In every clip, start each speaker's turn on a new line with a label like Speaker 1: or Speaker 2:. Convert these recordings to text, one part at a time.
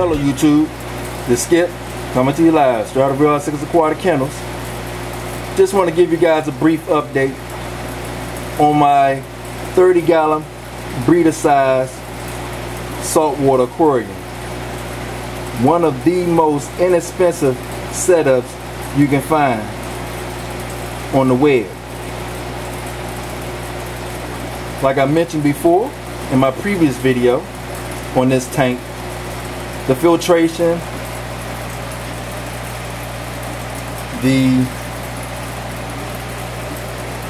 Speaker 1: Hello YouTube, this Skip coming to you live, Strata Real Six Aquatic Kennels. Just want to give you guys a brief update on my 30 gallon breeder size saltwater aquarium. One of the most inexpensive setups you can find on the web. Like I mentioned before in my previous video on this tank, the filtration, the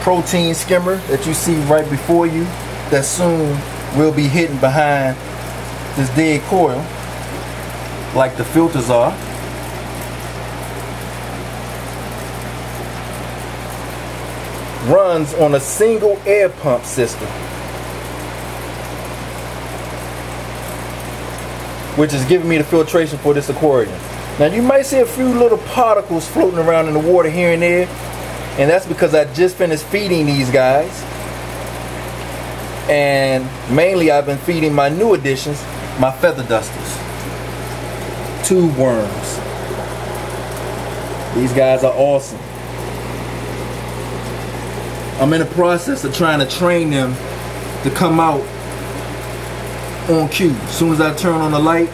Speaker 1: protein skimmer that you see right before you that soon will be hidden behind this dead coil like the filters are. Runs on a single air pump system. Which is giving me the filtration for this aquarium. Now you might see a few little particles floating around in the water here and there. And that's because I just finished feeding these guys. And mainly I've been feeding my new additions, my feather dusters. Tube worms. These guys are awesome. I'm in the process of trying to train them to come out on cue. As soon as I turn on the light,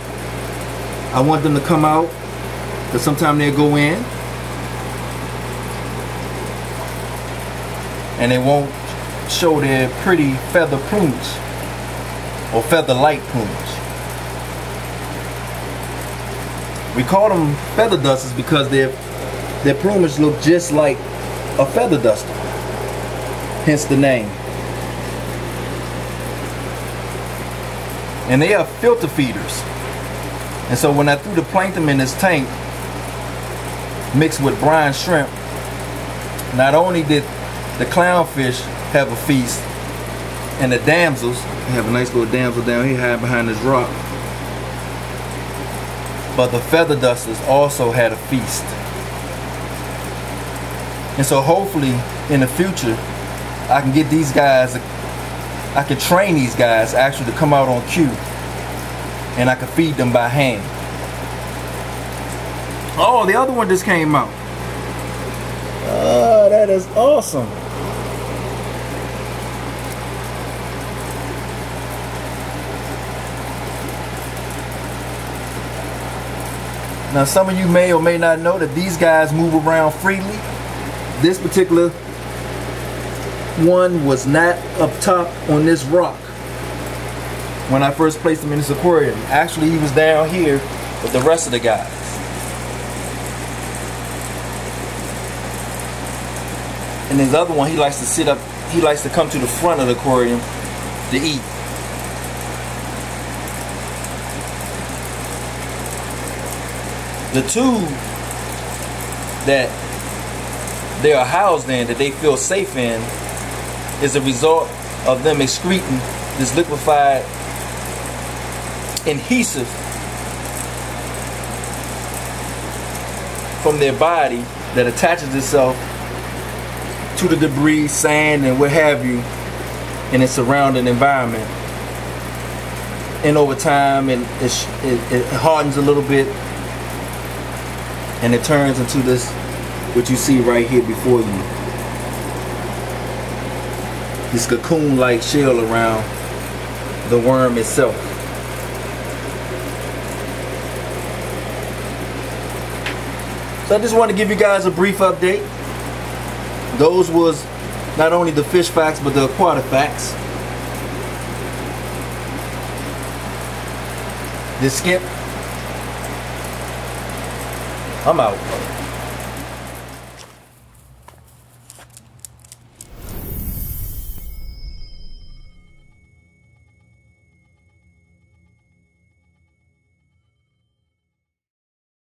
Speaker 1: I want them to come out because sometimes they'll go in and they won't show their pretty feather plumage or feather light plumage. We call them feather dusters because their their plumage look just like a feather duster. Hence the name. And they are filter feeders. And so when I threw the plankton in this tank, mixed with brine shrimp, not only did the clownfish have a feast, and the damsels, have a nice little damsel down here hiding behind this rock, but the feather dusters also had a feast. And so hopefully in the future, I can get these guys, I can train these guys actually to come out on cue and I can feed them by hand. Oh, the other one just came out. Oh, that is awesome. Now some of you may or may not know that these guys move around freely. This particular one was not up top on this rock when I first placed him in this aquarium. Actually, he was down here with the rest of the guys. And this other one, he likes to sit up, he likes to come to the front of the aquarium to eat. The two that they are housed in, that they feel safe in, is a result of them excreting this liquefied adhesive from their body that attaches itself to the debris, sand, and what have you in its surrounding environment. And over time, it, it, it hardens a little bit and it turns into this, what you see right here before you. This cocoon-like shell around the worm itself. So I just want to give you guys a brief update. Those was not only the fish facts, but the aquatic facts. This skip I'm out.